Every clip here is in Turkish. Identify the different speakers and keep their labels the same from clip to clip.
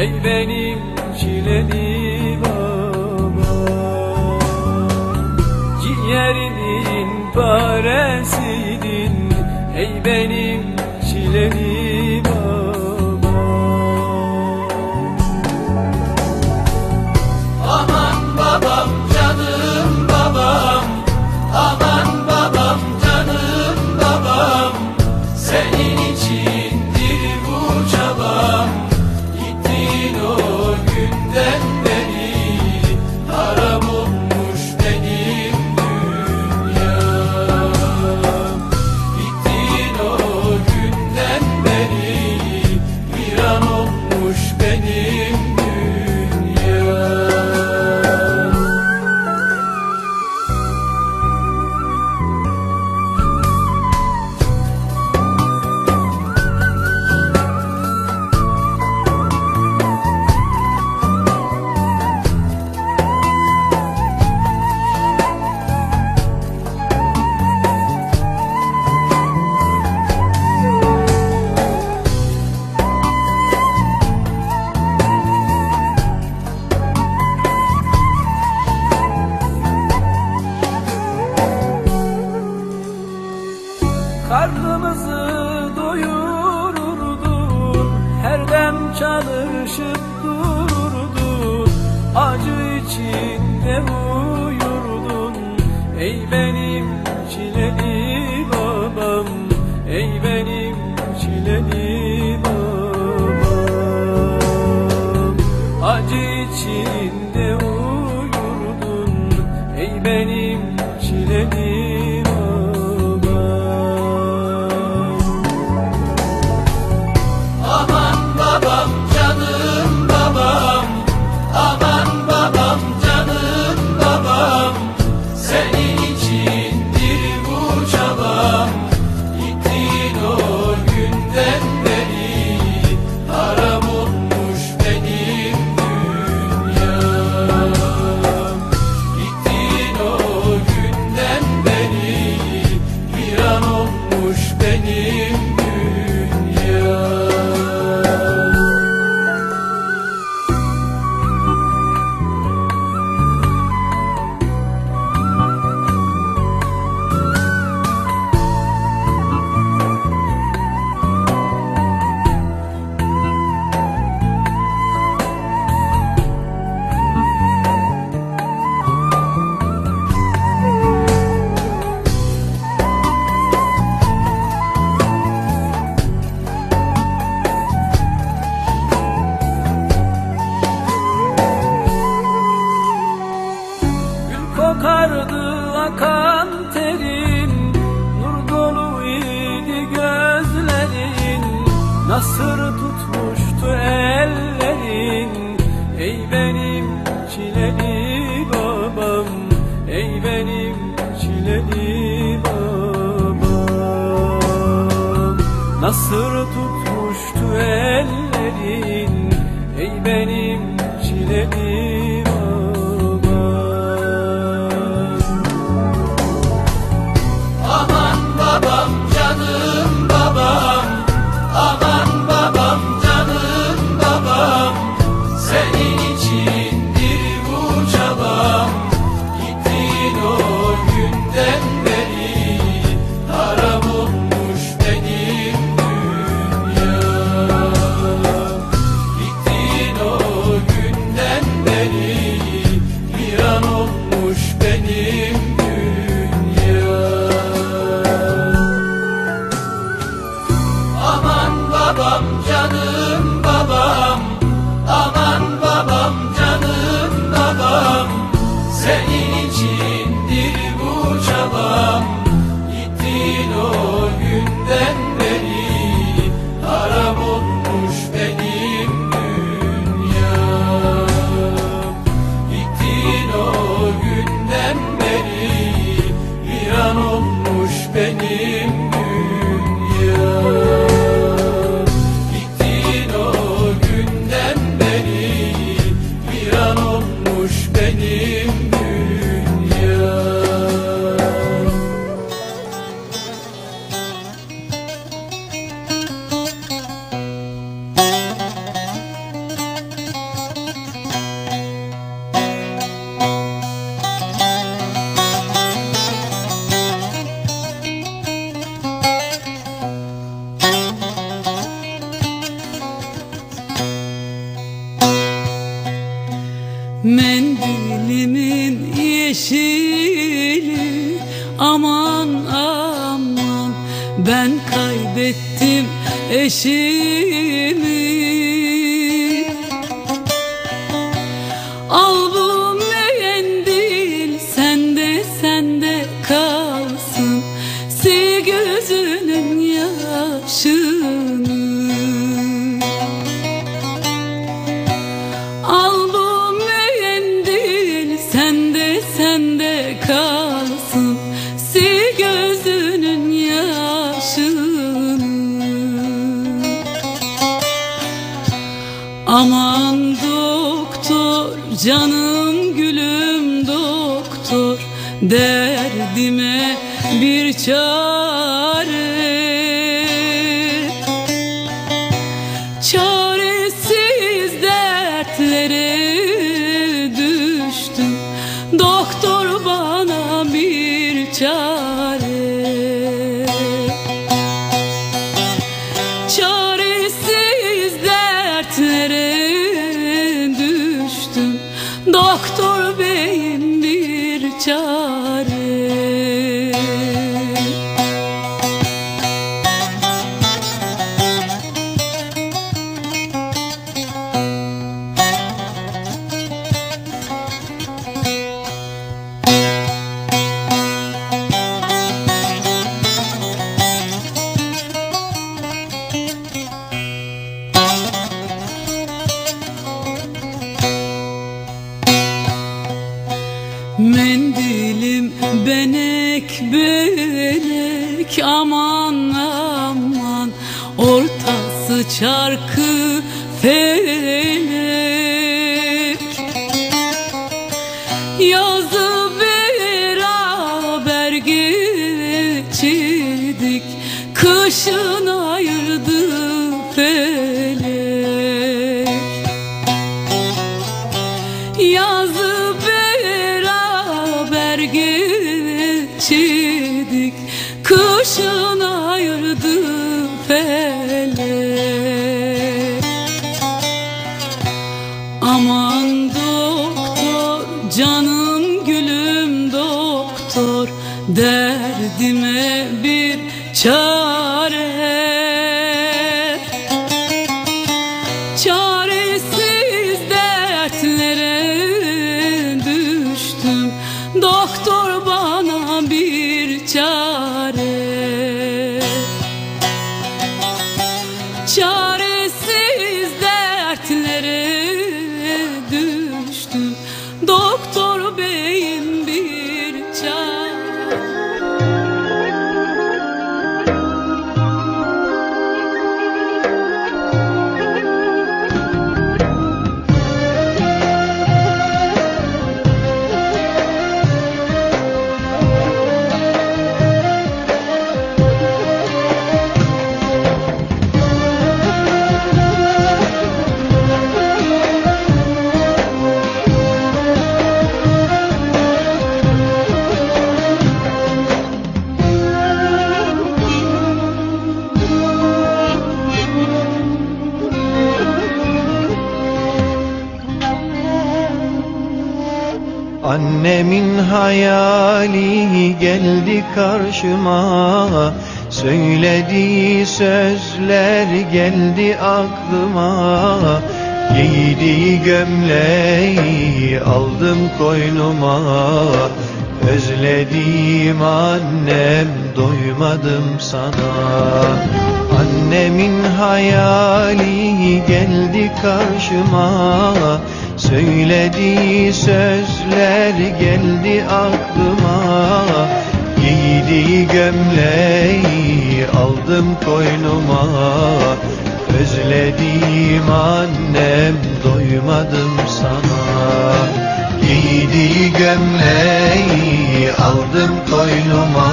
Speaker 1: Ey benim çileli babam Ciğerinin paresiydin Ey benim çalışıp
Speaker 2: bir çarkı felek
Speaker 3: hayali geldi karşıma. Söylediği sözler geldi aklıma. Giydiği gömleği aldım koynuma. Özlediğim annem doymadım sana. Annemin hayali geldi karşıma Söylediği sözler geldi aklıma. Giydiği gömleği aldım koynuma. Özlediğim annem doymadım sana. Giydiği gömleği aldım koynuma.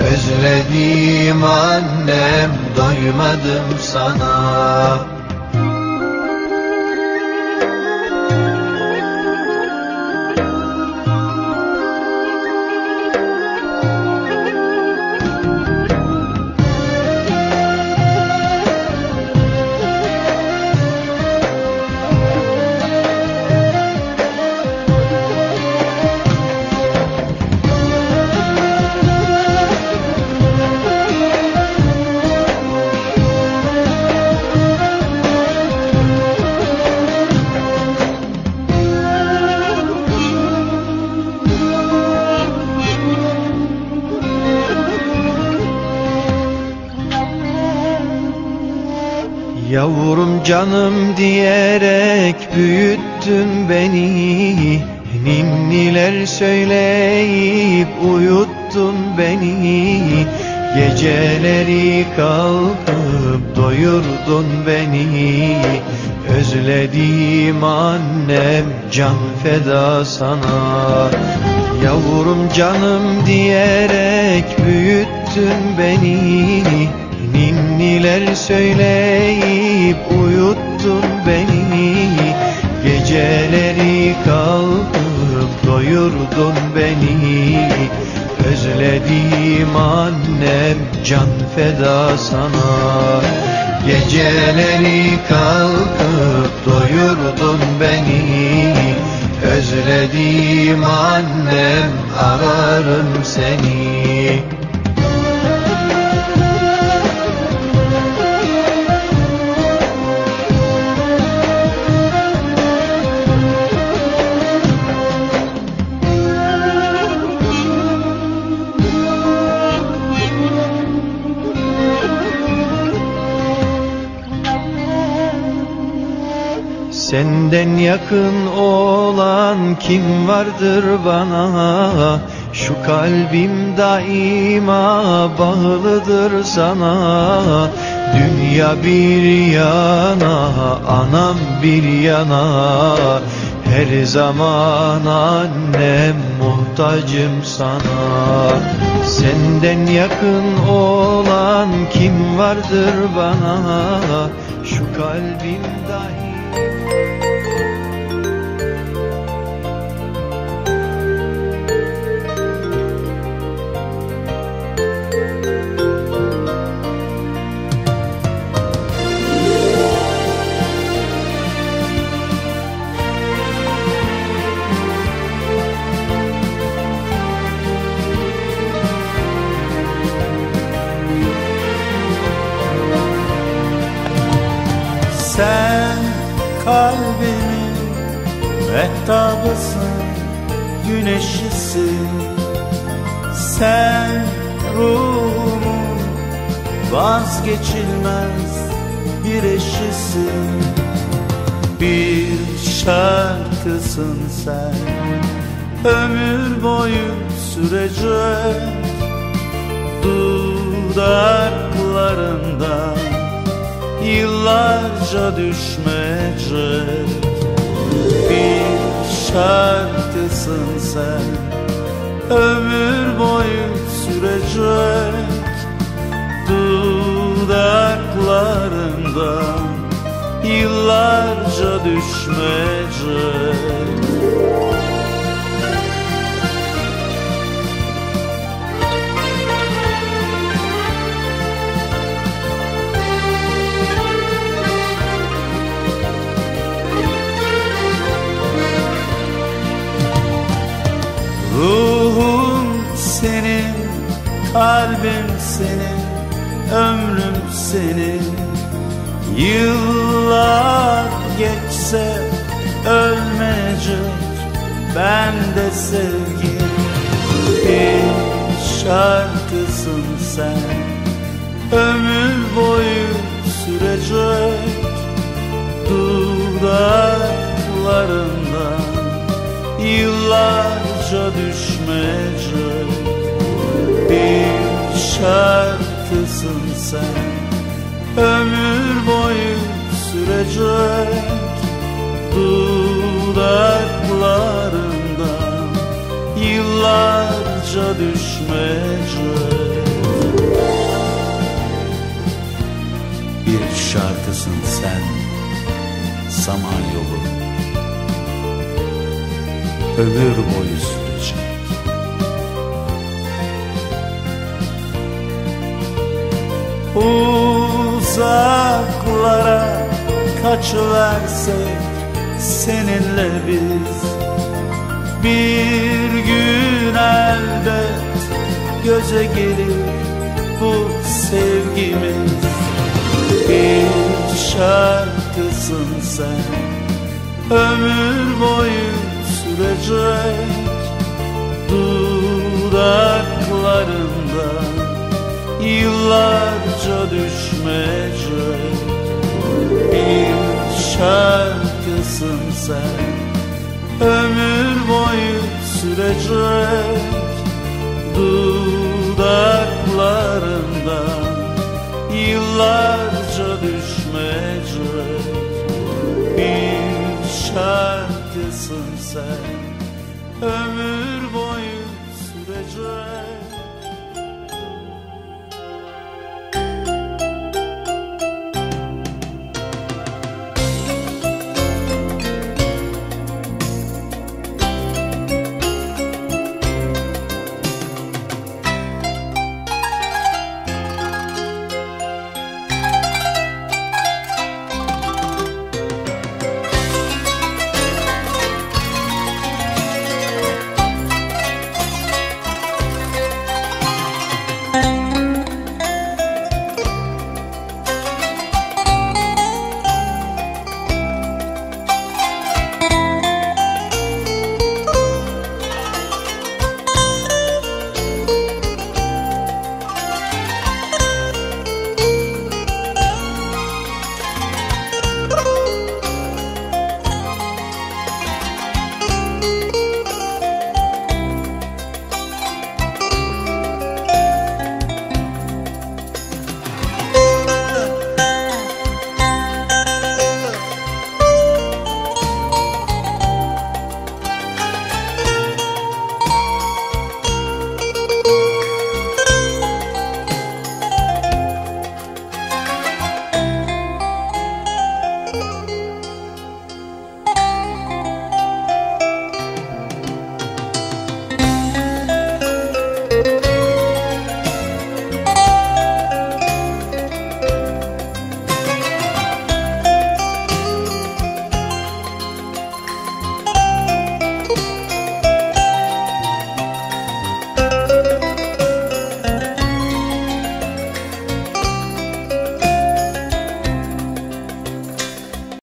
Speaker 3: Özlediğim annem doymadım sana canım diyerek büyüttün beni. Ninniler söyleyip uyuttun beni. Geceleri kalkıp doyurdun beni. Özlediğim annem can feda sana. Yavrum canım diyerek büyüttün beni Ninniler söyleyip uyuttun beni. Geceleri kalkıp doyurdun beni. Özlediğim annem can feda sana. Geceleri kalkıp doyurdun beni. Özlediğim annem ararım seni Senden yakın olan kim vardır bana? Şu kalbim daima bağlıdır sana. Dünya bir yana, anam bir yana. Her zaman annem muhtacım sana. Senden yakın olan kim vardır bana? Şu kalbim daima
Speaker 4: Sen kalbimin mehtabısın, güneşisin Sen ruhumun vazgeçilmez bir eşisin. Bir şarkısın sen, ömür boyu sürecek Dudaklarından yıllarca düşmeyecek. Bir şarkısın sen Ömür boyu sürecek. Dudaklarından yıllarca düşmeyecek kalbim senin, ömrüm senin. Yıllar geçse ölmeyecek ben de sevgim. Bir şarkısın sen, ömür boyu sürecek Dudaklarından yıllarca düşmeyecek şarkısın sen Ömür boyu sürecek Dudaklarından yıllarca düşmeyecek Bir şarkısın sen Samanyolu ömür boyu sürecek. Uzaklara kaçıversek seninle biz. Bir gün elbet göze gelir bu sevgimiz. Bir şarkısın sen ömür boyu sürecek Dudaklarında yıllarca düşmeyecek şarkısın sen Ömür boyu sürecek. Dudaklarından Yıllarca düşmeyecek Bir şarkısın sen Ömür boyu sürecek